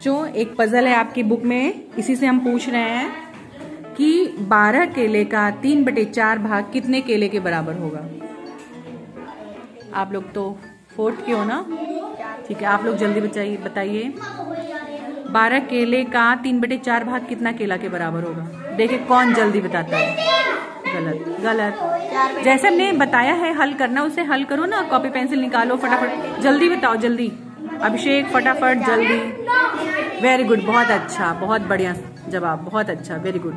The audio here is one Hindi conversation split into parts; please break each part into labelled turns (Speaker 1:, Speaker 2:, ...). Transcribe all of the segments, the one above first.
Speaker 1: जो एक पजल है आपकी बुक में। इसी से हम पूछ रहे हैं कि 12 केले का तीन बटे चार भाग कितने केले के बराबर होगा? आप लोग तो फोर्थ के हो ना? ठीक है, आप लोग जल्दी बताइए बताइए। बारह केले का तीन बटे चार भाग कितना केला के बराबर होगा? देखिए, कौन जल्दी बताता है? गलत गलत। जैसे हमने बताया है, हल करना, उसे हल करो ना। कॉपी पेंसिल निकालो, फटाफट। जल्दी बताओ, जल्दी। अभिषेक, फटाफट, जल्दी। वेरी गुड बहुत अच्छा बहुत बढ़िया जवाब, बहुत अच्छा वेरी गुड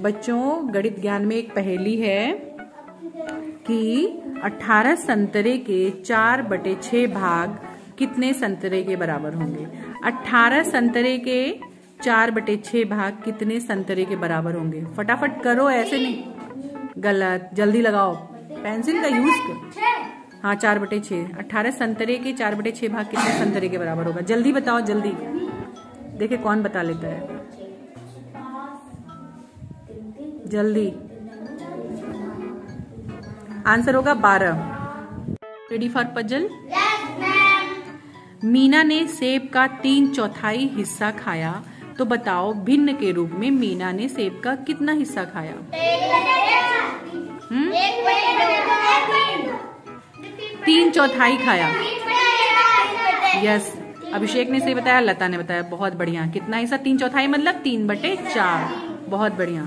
Speaker 1: बच्चों, गणित ज्ञान में एक पहेली है कि 18 संतरे के चार बटे छह भाग कितने संतरे के बराबर होंगे? 18 संतरे के चार बटे छह भाग कितने संतरे के बराबर होंगे? फटाफट करो, ऐसे नहीं। गलत, जल्दी लगाओ। पेंसिल का यूज़ कर। हाँ चार बटे छह। अट्ठारह संतरे के चार बटे छह भाग कितने संतरे के बराबर होगा? जल्दी बताओ, जल्दी। देखिए कौन बता लेता है। जल्दी। आंसर होगा बारह। रेडी फॉर पजल मीना ने सेब का तीन चौथाई हिस्सा खाया तो बताओ भिन्न के रूप में मीना ने सेब का कितना हिस्सा खाया? हम्म? तीन चौथाई खाया। यस अभिषेक ने सही बताया लता ने बताया बहुत बढ़िया। कितना हिस्सा तीन चौथाई मतलब तीन बटे चार। बहुत बढ़िया।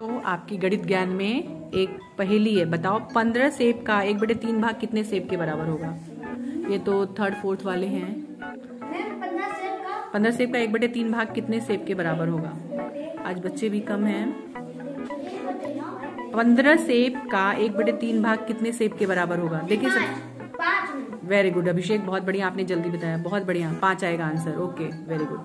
Speaker 1: तो आपकी गणित ज्ञान में एक पहेली है। बताओ पंद्रह सेब का एक बटे तीन भाग कितने सेब के बराबर होगा? ये तो थर्ड फोर्थ वाले हैं। पंद्रह सेब का? एक बटे तीन भाग कितने सेब के बराबर होगा? आज बच्चे भी कम हैं। पंद्रह सेब का एक बटे तीन भाग कितने सेब के बराबर होगा? देखिए सब। वेरी गुड अभिषेक बहुत बढ़िया आपने जल्दी बताया। बहुत बढ़िया। पाँच आएगा आंसर ओके वेरी गुड